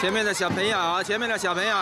前面的小朋友，前面的小朋友。